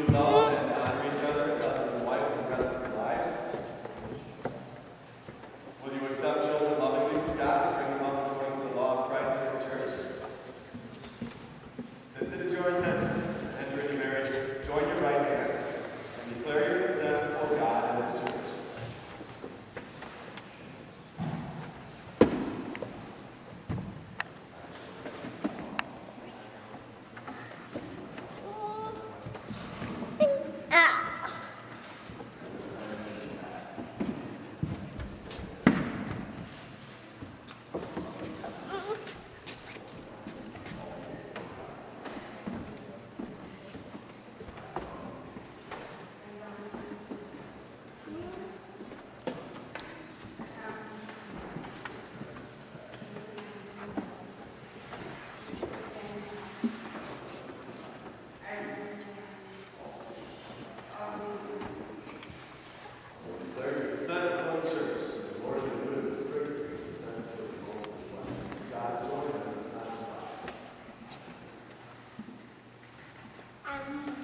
you, Lord. Um.